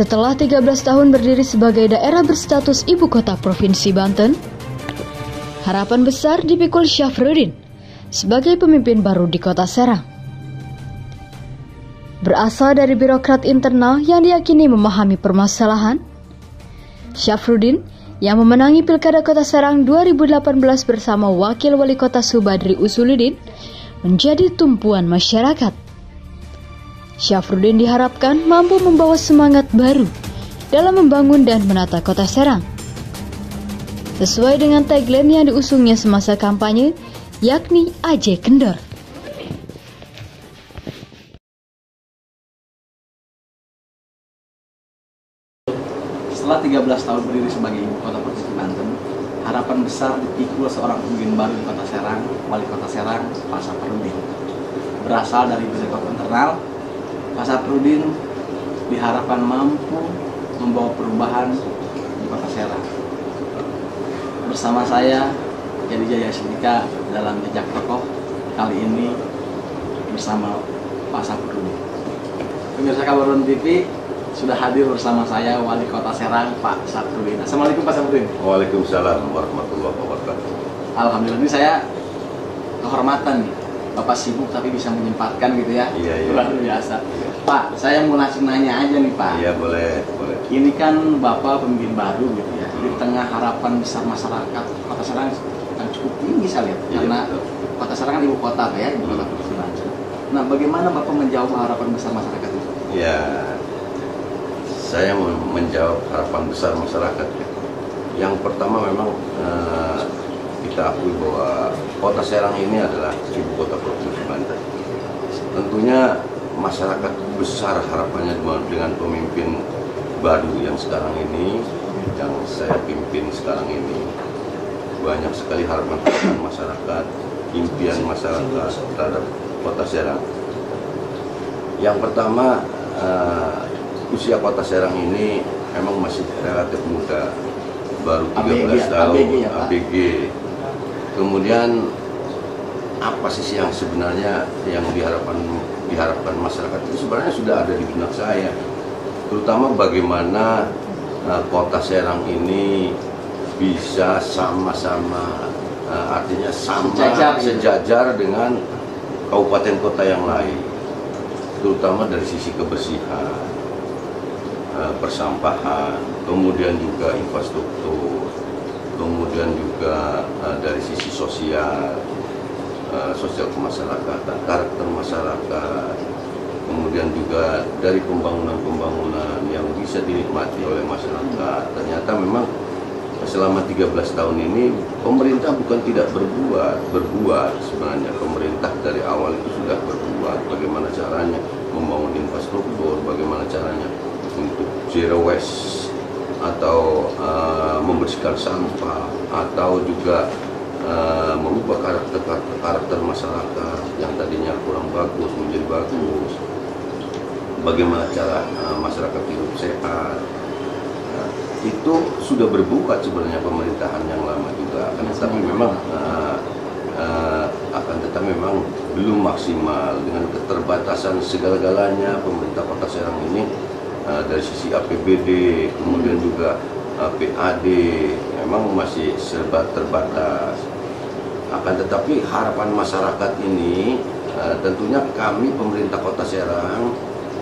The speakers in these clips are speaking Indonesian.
Setelah 13 tahun berdiri sebagai daerah berstatus ibu kota Provinsi Banten, harapan besar dipikul Syafruddin sebagai pemimpin baru di kota Serang. Berasal dari birokrat internal yang diyakini memahami permasalahan, Syafruddin yang memenangi Pilkada Kota Serang 2018 bersama Wakil Wali Kota Subadri Usuludin menjadi tumpuan masyarakat. Syafruddin diharapkan mampu membawa semangat baru dalam membangun dan menata kota Serang. Sesuai dengan tagline yang diusungnya semasa kampanye, yakni Aje Kendor. Setelah 13 tahun berdiri sebagai ibu kota provinsi Banten, harapan besar dipikul seorang pemimpin baru di kota Serang, wali kota Serang, Pak Saparudin. Berasal dari birokrat internal Pak Saprudin diharapkan mampu membawa perubahan di kota Serang. Bersama saya, Jadi Jaya Sindika dalam jejak tokoh kali ini bersama Pak Saprudin. Pemirsa Kabarun TV sudah hadir bersama saya Wali Kota Serang Pak Saprudin. Assalamualaikum Pak Saprudin. Waalaikumsalam warahmatullahi wabarakatuh. Alhamdulillah ini saya kehormatan nih Bapak sibuk tapi bisa menyempatkan gitu ya. Iya, iya. Luar biasa. Pak, saya mau langsung nanya aja nih Pak. Iya boleh, boleh. Ini kan Bapak pemimpin baru gitu ya. Di tengah harapan besar masyarakat Kota Serang yang cukup tinggi saya lihat. Iya, Karena betul. Kota Serang kan ibu kota ya, ibu kota Hmm. Nah, bagaimana Bapak menjawab harapan besar masyarakat itu? Ya, saya mau menjawab harapan besar masyarakat. ya. Yang pertama memang eh, kita akui bahwa Kota Serang ini adalah ibu kota provinsi Banten. Tentunya masyarakat besar harapannya dengan- pemimpin baru yang sekarang ini, yang saya pimpin sekarang ini. Banyak sekali harapan masyarakat, impian masyarakat terhadap Kota Serang. Yang pertama, eh, usia Kota Serang ini memang masih relatif muda, baru 13 ABG, tahun, ABG ya, Pak? ABG. Kemudian apa sih yang sebenarnya yang diharapkan diharapkan masyarakat itu sebenarnya sudah ada di benak saya, terutama bagaimana eh, Kota Serang ini bisa sama-sama eh, artinya sama Sejajar, gitu. sejajar dengan kabupaten kota yang lain terutama dari sisi kebersihan, eh, persampahan, kemudian juga infrastruktur, kemudian juga sosial, eh, sosial kemasyarakatan, karakter masyarakat, kemudian juga dari pembangunan-pembangunan yang bisa dinikmati oleh masyarakat. Ternyata memang selama 13 tahun ini pemerintah bukan tidak berbuat, berbuat. Sebenarnya pemerintah dari awal itu sudah berbuat. Bagaimana caranya membangun infrastruktur, bagaimana caranya untuk zero waste atau eh, membersihkan sampah atau juga eh, mengubah karakter, karakter masyarakat yang tadinya kurang bagus menjadi bagus. Bagaimana cara eh, masyarakat hidup sehat, Nah, itu sudah berbuat sebenarnya pemerintahan yang lama juga. Akan tetapi memang uh, uh, akan tetapi memang belum maksimal. Dengan keterbatasan segala-galanya pemerintah Kota Serang ini uh, dari sisi APBD kemudian juga uh, PAD memang masih serba terbatas akan tetapi harapan masyarakat ini uh, tentunya kami pemerintah Kota Serang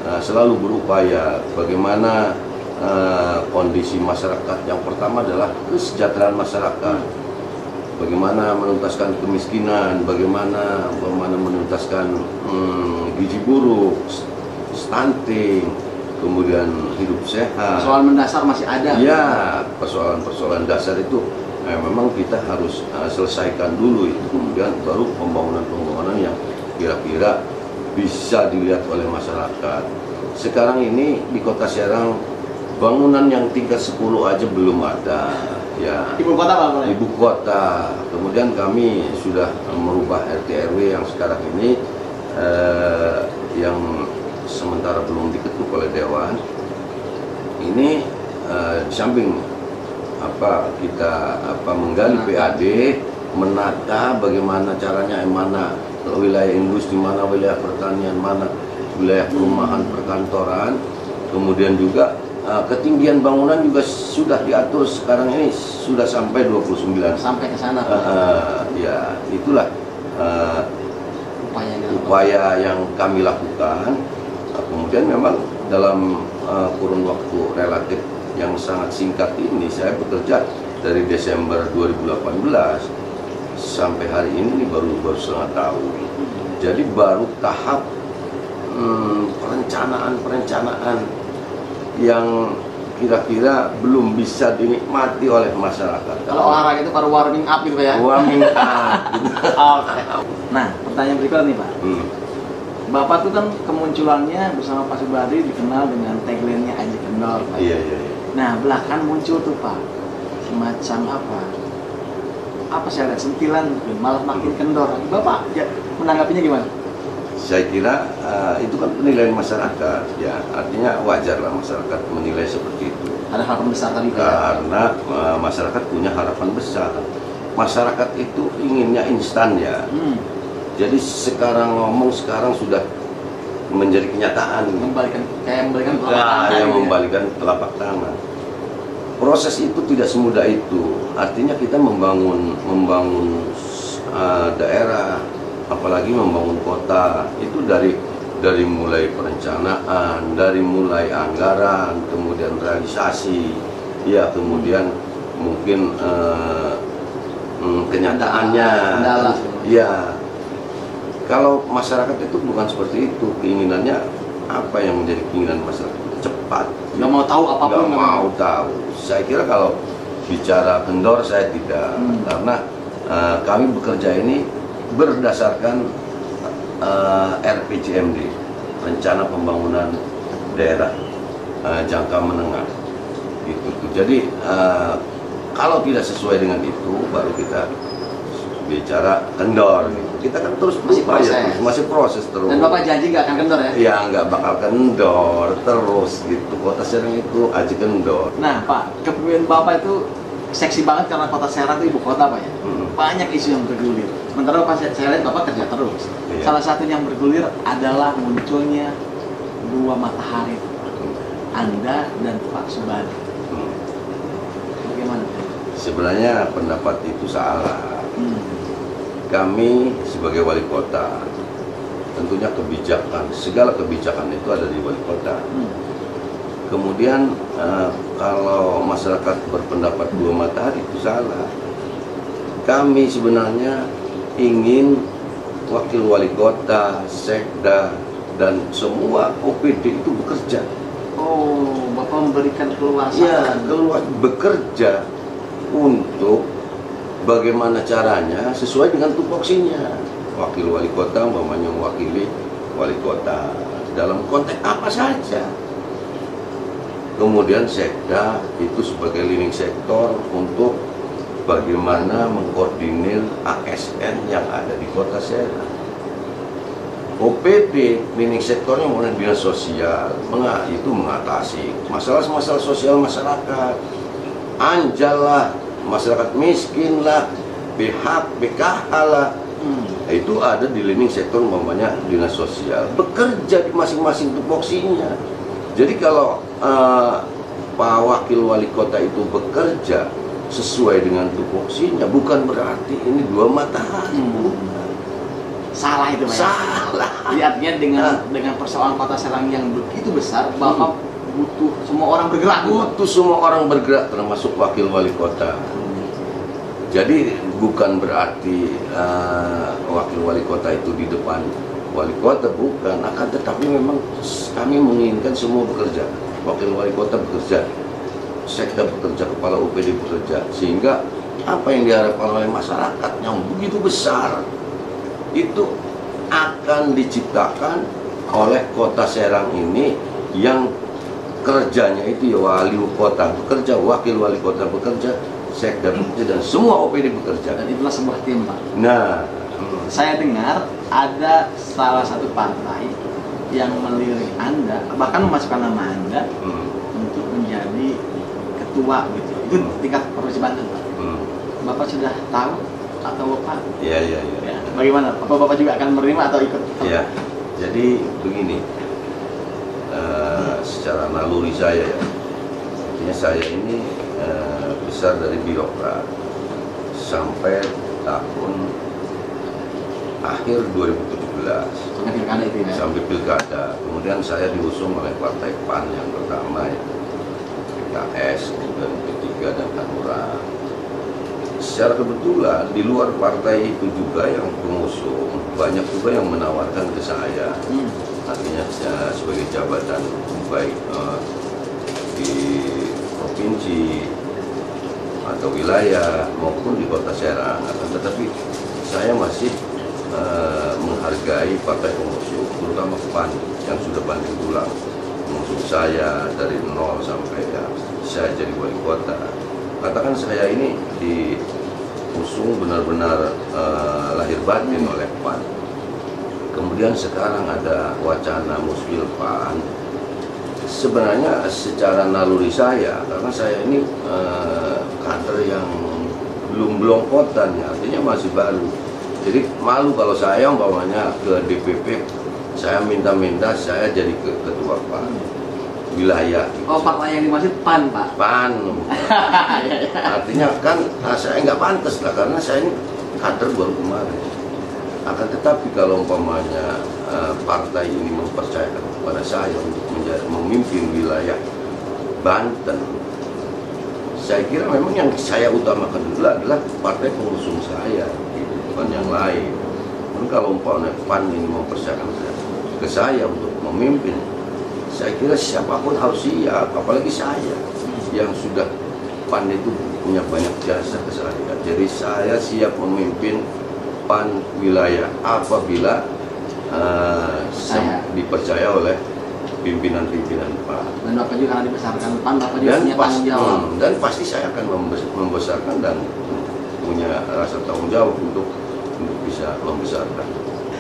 uh, selalu berupaya bagaimana uh, kondisi masyarakat. Yang pertama adalah kesejahteraan masyarakat. Bagaimana menuntaskan kemiskinan bagaimana bagaimana menuntaskan hmm, gizi buruk stunting kemudian hidup sehat. Soal mendasar masih ada. Ya, persoalan-persoalan dasar itu eh, memang kita harus eh, selesaikan dulu itu kemudian baru pembangunan-pembangunan yang kira-kira bisa dilihat oleh masyarakat. Sekarang ini di Kota Serang bangunan yang tingkat 10 aja belum ada. Ya. Ibu kota Pak? Ibu kota. Kemudian kami sudah merubah RT RW yang sekarang ini eh, yang sementara belum diketuk oleh dewan. Ini eh, di samping apa kita apa menggali PAD, menata bagaimana caranya mana wilayah industri mana wilayah pertanian mana wilayah perumahan perkantoran. Kemudian juga uh, ketinggian bangunan juga sudah diatur sekarang ini sudah sampai 29 sampai ke sana uh, uh, ya itulah uh, upaya yang upaya yang kami lakukan. Uh, kemudian memang dalam uh, kurun waktu relatif yang sangat singkat ini saya bekerja dari Desember 2018 sampai hari ini, ini baru baru setengah tahun. Jadi baru tahap hmm, perencanaan-perencanaan yang kira-kira belum bisa dinikmati oleh masyarakat. Kalau olahraga itu baru warming up gitu ya? Warming up. Oke. Nah, pertanyaan berikutnya nih Pak. Hmm. Bapak tuh kan kemunculannya bersama Pak Subadi dikenal dengan tagline-nya Aji Kendor. Pak. Iya, iya, iya. Nah, belakangan muncul tuh Pak, semacam apa? Apa saya lihat sentilan malah makin kendor. Bapak ya, menanggapinya gimana? Saya kira uh, itu kan penilaian masyarakat, ya artinya wajar lah masyarakat menilai seperti itu. Ada harapan besar tadi ya? Karena uh, masyarakat punya harapan besar. Masyarakat itu inginnya instan ya. Hmm, Jadi sekarang ngomong sekarang sudah menjadi kenyataan. membalikan kayak membalikan telapak Nah, tangan yang gitu ya. membalikan telapak tangan. Proses itu tidak semudah itu. Artinya kita membangun membangun uh, daerah, apalagi membangun kota itu dari dari mulai perencanaan, dari mulai anggaran, kemudian realisasi, ya kemudian mungkin uh, kenyataannya, Kendala. ya kalau masyarakat itu bukan seperti itu keinginannya apa yang menjadi keinginan masyarakat cepat Nggak mau tahu apa pun. nggak mau tahu saya kira kalau bicara kendor saya tidak Hmm. karena eh, kami bekerja ini berdasarkan eh, RPJMD rencana pembangunan daerah eh, jangka menengah itu jadi eh, kalau tidak sesuai dengan itu baru kita bicara kendor gitu. Kita kan terus Masih proses. masih proses terus Dan Bapak janji nggak akan kendor ya? ya nggak bakal kendor terus gitu kota Serang itu aja kendor Nah Pak, kepemimpinan Bapak itu seksi banget karena kota Serang itu ibu kota Pak ya. Hmm. Banyak isu yang bergulir. Sementara Pak saya lihat Bapak kerja terus. Iya. Salah satunya yang bergulir adalah munculnya dua matahari. Anda dan Pak Subadi. Hmm. Bagaimana? Sebenarnya pendapat itu salah Hmm. Kami sebagai wali kota tentunya kebijakan segala kebijakan itu ada di wali kota. Kemudian eh, kalau masyarakat berpendapat dua matahari itu salah. Kami sebenarnya ingin wakil wali kota, sekda dan semua OPD itu bekerja. Oh, Bapak memberikan ya keluasan. keluar bekerja untuk bagaimana caranya? Sesuai dengan tupoksinya. Wakil wali kota umpamanya mewakili wali kota. Dalam konteks apa saja. Kemudian sekda itu sebagai leading sektor untuk bagaimana mengkoordinir ASN yang ada di kota Serang. OPD leading sektornya mulai dinas sosial. Itu mengatasi masalah-masalah sosial masyarakat. Anjal lah masyarakat miskin lah BH BKH lah Hmm. itu ada di leading sektor umpamanya dinas sosial bekerja di masing-masing tupoksinya jadi kalau eh, Pak Wakil Wali Kota itu bekerja sesuai dengan tupoksinya bukan berarti ini dua matahari Hmm. Salah itu Pak. ya? salah artinya dengan Ah. dengan persoalan kota Serang yang begitu besar, Bapak butuh semua orang bergerak. Butuh semua orang bergerak termasuk Wakil Wali Kota jadi bukan berarti eh, Wakil Wali Kota itu di depan Wali Kota bukan. Akan tetapi memang kami menginginkan semua bekerja. Wakil Wali Kota bekerja sekda bekerja, kepala UPD bekerja, sehingga apa yang diharapkan oleh masyarakat yang begitu besar itu akan diciptakan oleh kota Serang ini yang kerjanya itu ya wali kota bekerja, wakil wali kota bekerja, sekda bekerja dan semua OPD bekerja. Dan itulah sebuah tim, Pak. Nah, Saya dengar ada salah satu partai yang melirik Anda, bahkan memasukkan nama Anda hmm, untuk menjadi ketua gitu. Itu tingkat provinsi Banten, Pak. hmm, Bapak sudah tahu atau Bapak ya ya ya. ya, bagaimana? Apa Bapak juga akan menerima atau ikut? Ya, jadi begini, eh, secara naluri saya ya, artinya saya ini eh, besar dari birokrat sampai tahun akhir 2017 Sampai pilkada itu ya. sampai pilkada. Kemudian saya diusung oleh Partai PAN yang pertama ya, PKS, kemudian P3 dan Hanura. Secara kebetulan di luar partai itu juga yang pengusung banyak juga yang menawarkan ke saya Hmm. artinya saya sebagai jabatan baik eh, di provinsi atau wilayah maupun di kota Serang Akan tetapi saya masih eh, menghargai partai pengusung terutama PAN yang sudah banding tulang mengusung saya dari nol sampai ya saya jadi wali kota. Katakan saya ini diusung benar-benar eh, lahir batin oleh PAN. Kemudian sekarang ada wacana musfil PAN. Sebenarnya secara naluri saya, karena saya ini eh, kader yang belum belongkotan ya, artinya masih baru. Jadi malu kalau saya umpamanya ke DPP, saya minta-minta saya jadi ke- ketua PAN wilayah. Oh, partai yang dimaksud PAN, Pak. PAN. Artinya kan ah, saya nggak pantas lah karena saya ini kader baru kemarin. Akan tetapi kalau umpamanya eh, partai ini mempercayakan kepada saya untuk menjadi memimpin wilayah Banten, saya kira memang yang saya utamakan dulu adalah partai pengusung saya, bukan yang lain. Dan kalau umpamanya PAN ini mempercayakan ke saya untuk memimpin, saya kira siapa pun harus siap, apalagi saya yang sudah PAN itu punya banyak jasa ke saya. Jadi saya siap memimpin PAN wilayah apabila eh, Saya. dipercaya oleh pimpinan-pimpinan PAN. Dan Bapak juga karena dibesarkan PAN, Bapak juga Dan, punya pas- tanggung jawab. hmm, dan pasti saya akan membes- membesarkan dan punya rasa tanggung jawab untuk untuk bisa membesarkan.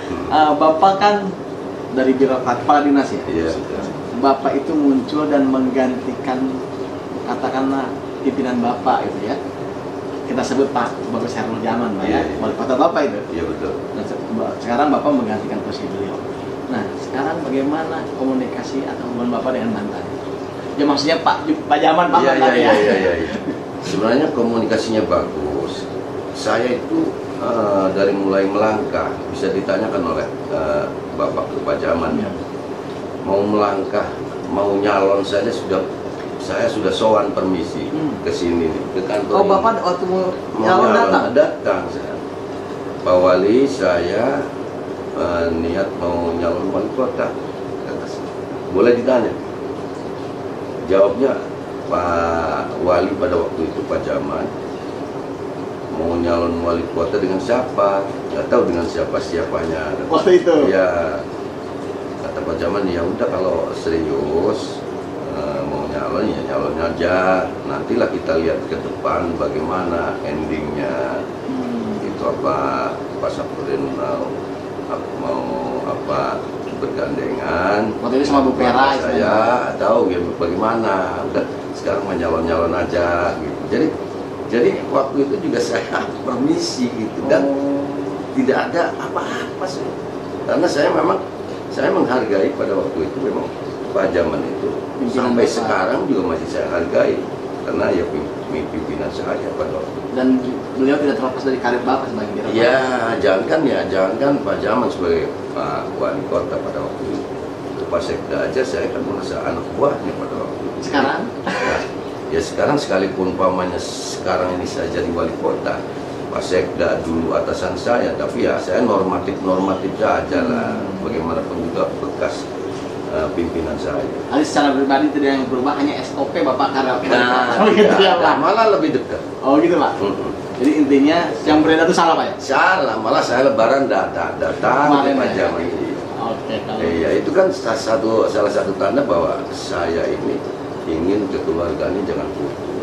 Hmm. Eh, Bapak kan dari birokrat kepala dinas ya. Iya. Bapak itu muncul dan menggantikan katakanlah pimpinan Bapak itu ya. Kita sebut Pak Bagus Herul Zaman, Pak ya. Iya, iya. Wali kota Bapak itu. Iya betul. Dan se- sekarang Bapak menggantikan posisi beliau. Nah, sekarang bagaimana komunikasi atau hubungan Bapak dengan mantan? Ya maksudnya Pak Pak Jaman Pak Iya mantan iya ya. iya iya. iya. Sebenarnya komunikasinya bagus. Saya itu eh, dari mulai melangkah bisa ditanyakan oleh eh, Bapak Kepajaman ya. Mau melangkah, mau nyalon saja sudah saya sudah sowan permisi Hmm. ke sini nih, ke kantor. Oh, ini. Bapak waktu mau datang. datang saya. Pak Wali saya eh, niat mau nyalon wali kota. Boleh ditanya? Jawabnya Pak Wali pada waktu itu Pak Jaman mau nyalon wali kota dengan siapa? Nggak tahu dengan siapa siapanya. Waktu itu. Ya kata Pak Jaman ya udah kalau serius eh, mau nyalon ya nyalon aja. Nantilah kita lihat ke depan bagaimana endingnya. Hmm. itu apa Pak Sapudin mau mau apa bergandengan. Waktu itu sama Bu Pera, Sama saya atau ya bagaimana. Udah sekarang mau nyalon nyalon aja gitu. Jadi jadi waktu itu juga saya permisi gitu. Dan Oh. tidak ada apa-apa sih. Karena saya memang saya menghargai pada waktu itu memang Pak Jaman itu sampai sekarang juga masih saya hargai karena ya pim- pimpinan saya pada waktu dan beliau tidak terlepas dari karir Bapak sebagai birokrat. Ya, jangankan ya, jangankan Pak Jaman sebagai Pak Wali Kota pada waktu itu. Pak Sekda aja saya kan merasa anak buahnya pada waktu itu. Sekarang Nah, ya sekarang sekalipun pamannya sekarang ini saya jadi wali kota, Pak Sekda dulu atasan saya, tapi ya saya normatif-normatif saja lah. Hmm. Bagaimanapun juga bekas eh, pimpinan saya. Ali secara pribadi tidak yang berubah hanya SOP Bapak karena Nah, oh, gitu ya tidak ada. Pak. malah lebih dekat. Oh gitu Pak. Mm-mm. Jadi intinya yang beredar itu salah Pak ya? Salah, malah saya lebaran datang datang Pak ya? Jamal ini. Oke, kalau Iya, itu kan sa- satu salah satu tanda bahwa saya ini ingin kekeluargaan ini jangan putus.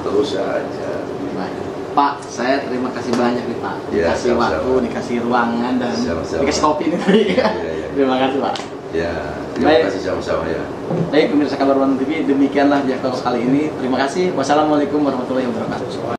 Terus saja. Baik. Pak, saya terima kasih banyak nih Pak. Ya, Dikasih sama-sama. waktu, dikasih ruangan dan Sama-sama. dikasih kopi nih tadi. Iya, iya, iya. Terima kasih Pak. Ya, terima Baik. kasih sama-sama ya. Baik pemirsa kabar One TV, demikianlah Talks kali ini. Terima kasih. Wassalamualaikum warahmatullahi wabarakatuh.